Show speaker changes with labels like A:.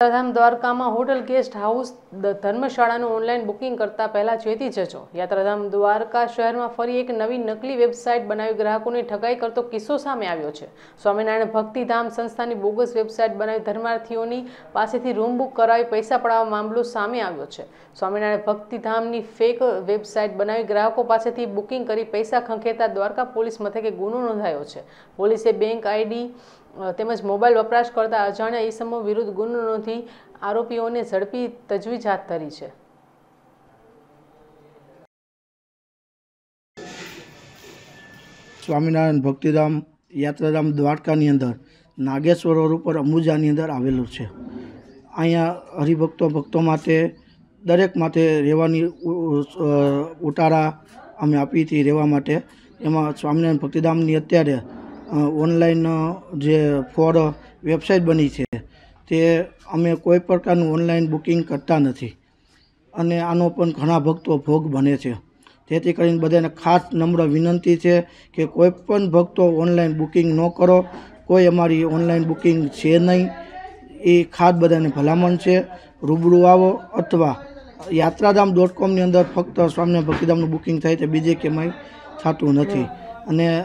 A: યાત્રાધામ દ્વારકામાં hotel guest house ધર્મશાળાનું ઓનલાઈન બુકિંગ કરતા પહેલા ચેતી જજો. યાત્રાધામ દ્વારકા શહેરમાં ફરી એક નવી નકલી વેબસાઇટ બનાવી ગ્રાહકોની ઠગાઈ કરતો કિસ્સો સામે આવ્યો છે. સ્વામિનારાયણ ભક્તિધામ સંસ્થાની બોગસ વેબસાઇટ બનાવી ધર્માર્થીઓની પાસેથી રૂમ બુક કરાવી પૈસા પડાવવા મામલો સામે આવ્યો છે. સ્વામિનારાયણ ભક્તિધામની ફેક વેબસાઇટ બનાવી ગ્રાહકો પાસેથી બુકિંગ કરી પૈસા ખંખેરતા દ્વારકા પોલીસ મથકે ગુનો નોંધાયો છે. પોલીસે બેંક આઈડી તેમજ મોબાઈલ વપરાશ કરતા અજાણ્યા ઈસમો વિરુદ્ધ ગુનો નોંધી આરોપીઓને ઝડપી તજવીજ હાથ ધરી છે
B: સ્વામિનારાયણ ભક્તિધામ યાત્રાધામ દ્વારકાની અંદર નાગેશ્વર રોડ ઉપર અંબુજાની અંદર આવેલું છે અહીંયા હરિભક્તો ભક્તો માટે દરેક માટે રહેવાની ઉ- ઉ- ઉતારા અમે આપી હતી રહેવા માટે એમાં સ્વામિનારાયણ ભક્તિધામની અત્યારે ઓનલાઈન જે ફોર વેબસાઇટ બની છે, તે અમે કોઈ પ્રકારનું ઓનલાઈન બુકિંગ કરતા નથી. અને આનો પણ ઘણા ભક્તો ભોગ બને છે. જેથી કરીને બધાને ખાસ નમ્ર વિનંતી છે કે કોઈ પણ ભક્તો ઓનલાઈન બુકિંગ ન કરો. કોઈ અમારી ઓનલાઈન બુકિંગ છે નહીં. એ ખાસ બધાને ભલામણ છે. રૂબરૂ આવો અથવા યાત્રાધામ ડોટ કોમની અંદર ફક્ત સ્વામિનારાયણ ભક્તિધામનું બુકિંગ થાય છે બીજે ક્યાંય થતું નથી. અને